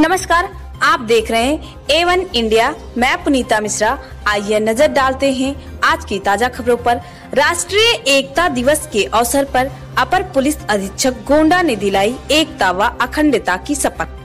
नमस्कार, आप देख रहे हैं ए वन इंडिया मैं पुनीता मिश्रा। आइए नज़र डालते हैं आज की ताज़ा खबरों पर। राष्ट्रीय एकता दिवस के अवसर पर अपर पुलिस अधीक्षक गोंडा ने दिलाई एकता व अखंडता की शपथ।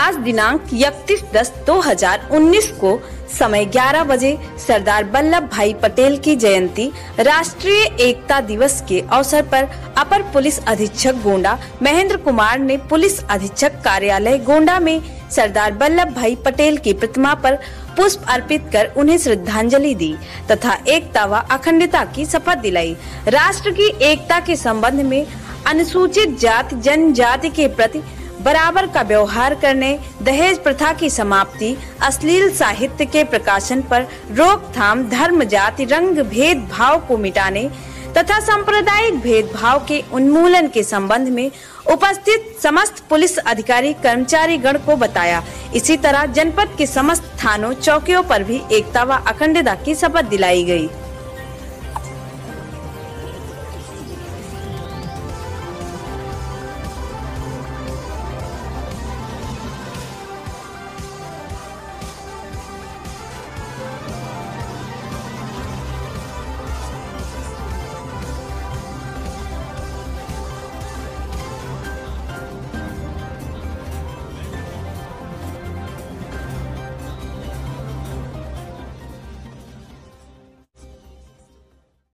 आज दिनांक इकतीस दस दो हज़ार उन्नीस को समय 11 बजे सरदार वल्लभ भाई पटेल की जयंती, राष्ट्रीय एकता दिवस के अवसर पर अपर पुलिस अधीक्षक गोंडा, महेंद्र कुमार ने पुलिस अधीक्षक कार्यालय गोंडा में सरदार वल्लभ भाई पटेल की प्रतिमा पर पुष्प अर्पित कर उन्हें श्रद्धांजलि दी तथा एकता व अखंडता की शपथ दिलाई। राष्ट्र की एकता के संबंध में अनुसूचित जाति, जनजाति के प्रति बराबर का व्यवहार करने, दहेज प्रथा की समाप्ति, अश्लील साहित्य के प्रकाशन पर रोकथाम, धर्म, जाति, रंग, भेद भाव को मिटाने तथा सांप्रदायिक भेदभाव के उन्मूलन के संबंध में उपस्थित समस्त पुलिस अधिकारी, कर्मचारी गण को बताया। इसी तरह जनपद के समस्त थानों, चौकियों पर भी एकता व अखंडता की शपथ दिलाई गई।